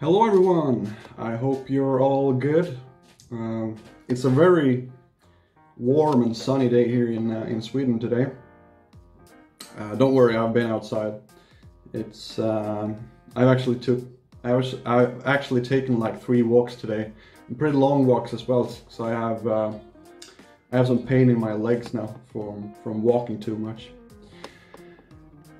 Hello everyone, I hope you're all good. Um, it's a very warm and sunny day here in, uh, in Sweden today. Uh, don't worry, I've been outside. It's um, I've actually took I was I've actually taken like three walks today, pretty long walks as well. So I have uh, I have some pain in my legs now from from walking too much.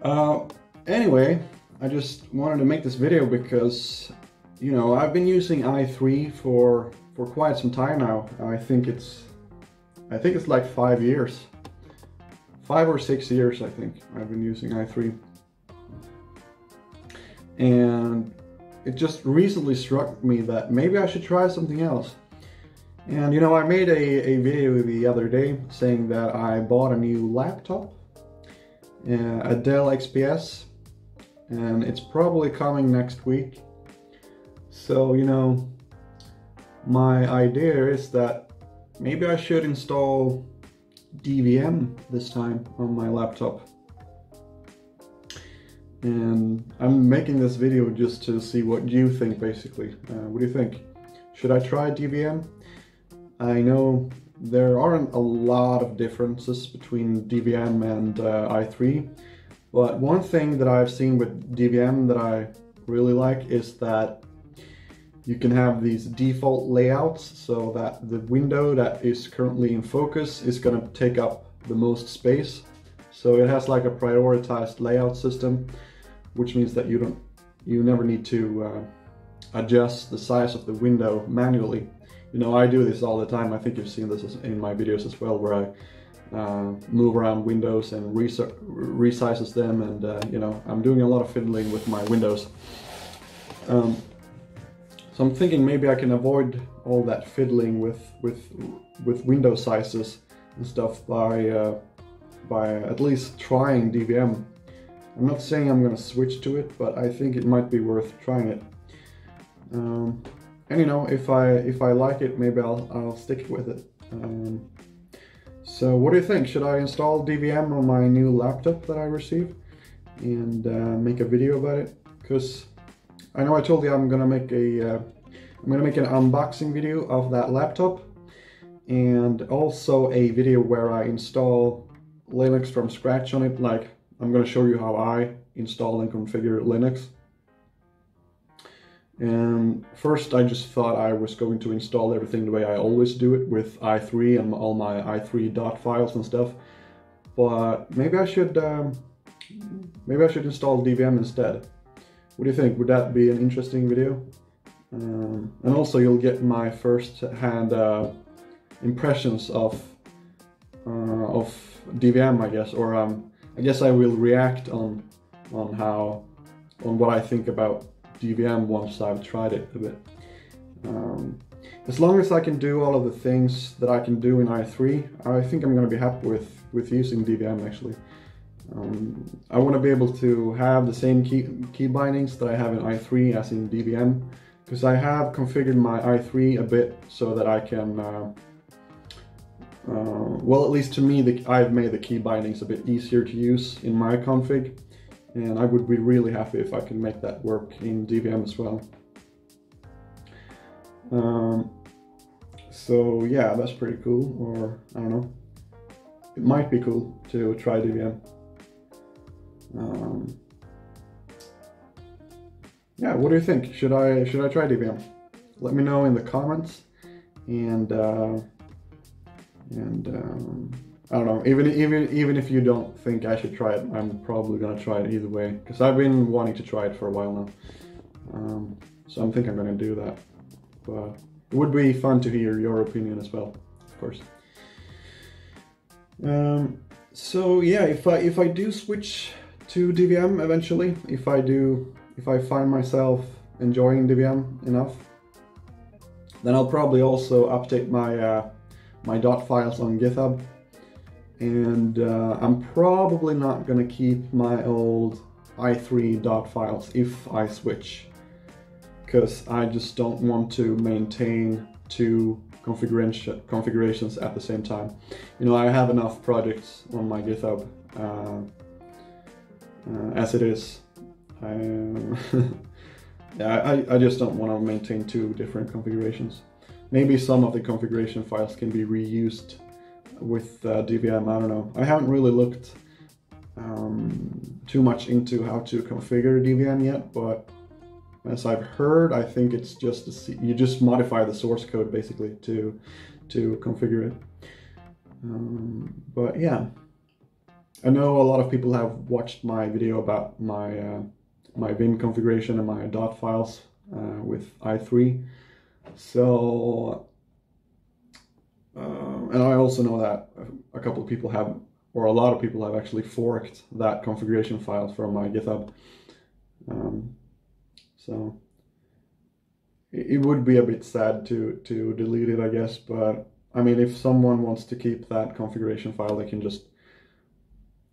Uh, anyway, I just wanted to make this video because you know, I've been using i3 for for quite some time now. I think it's I think it's like five years. Five or six years, I think, I've been using i3. And it just recently struck me that maybe I should try something else. And you know, I made a, a video the other day saying that I bought a new laptop, uh, a Dell XPS, and it's probably coming next week. So, you know, my idea is that maybe I should install dwm this time on my laptop. And I'm making this video just to see what you think basically. Uh, what do you think? Should I try dwm? I know there aren't a lot of differences between dwm and uh, i3, but one thing that I've seen with dwm that I really like is that you can have these default layouts so that the window that is currently in focus is going to take up the most space. So it has like a prioritized layout system, which means that you don't, you never need to uh, adjust the size of the window manually. You know, I do this all the time. I think you've seen this in my videos as well, where I uh, move around windows and resizes them, and uh, you know, I'm doing a lot of fiddling with my windows. Um, so I'm thinking maybe I can avoid all that fiddling with with with window sizes and stuff by uh, by at least trying dwm. I'm not saying I'm gonna switch to it, but I think it might be worth trying it. Um, and you know, if I if I like it, maybe I'll I'll stick with it. Um, so what do you think? Should I install dwm on my new laptop that I received and uh, make a video about it? Because I know I told you I'm gonna make a, uh, I'm gonna make an unboxing video of that laptop and also a video where I install Linux from scratch on it. Like I'm gonna show you how I install and configure Linux. And first I just thought I was going to install everything the way I always do it with i3 and all my i3 dot files and stuff. But maybe I should um, maybe I should install dwm instead. What do you think? Would that be an interesting video? Um, and also you'll get my first-hand uh, impressions of uh, of dwm, I guess, or um, I guess I will react on on how on what I think about dwm once I've tried it a bit. Um, as long as I can do all of the things that I can do in i3, I think I'm going to be happy with with using dwm actually. Um, I want to be able to have the same key, key bindings that I have in i3 as in dwm because I have configured my i3 a bit so that I can, uh, uh, well at least to me the, I've made the key bindings a bit easier to use in my config and I would be really happy if I can make that work in dwm as well. Um, so yeah, that's pretty cool, or I don't know. It might be cool to try dwm. Um, yeah, what do you think? Should I should I try dwm? Let me know in the comments, and uh, and um, I don't know. Even even even if you don't think I should try it, I'm probably gonna try it either way because I've been wanting to try it for a while now. Um, so I'm thinking I'm gonna do that. But it would be fun to hear your opinion as well, of course. Um, so yeah, if I if I do switch to dwm eventually if I do, if I find myself enjoying dwm enough. Then I'll probably also update my uh, my dot files on GitHub. And uh, I'm probably not gonna keep my old i3 dot files if I switch. Because I just don't want to maintain two configuration, configurations at the same time. You know, I have enough projects on my GitHub uh, uh, as it is. I, yeah, I, I just don't want to maintain two different configurations. Maybe some of the configuration files can be reused with uh, dwm, I don't know. I haven't really looked um, too much into how to configure dwm yet, but as I've heard, I think it's just you just modify the source code basically to to configure it. Um, but yeah, I know a lot of people have watched my video about my uh, my Vim configuration and my dot files uh, with i3. So, uh, and I also know that a couple of people have, or a lot of people have actually forked that configuration file from my GitHub. Um, so it would be a bit sad to to delete it, I guess. But I mean, if someone wants to keep that configuration file, they can just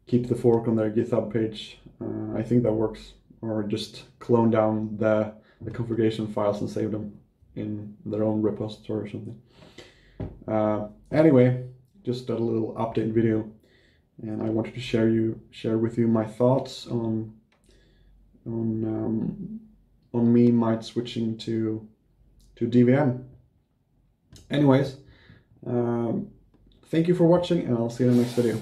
keep the fork on their GitHub page. Uh, I think that works or just clone down the, the configuration files and save them in their own repository or something. Uh, anyway, just a little update video, and I wanted to share you share with you my thoughts on on um, on me might switching to to dwm. Anyways, um, thank you for watching, and I'll see you in the next video.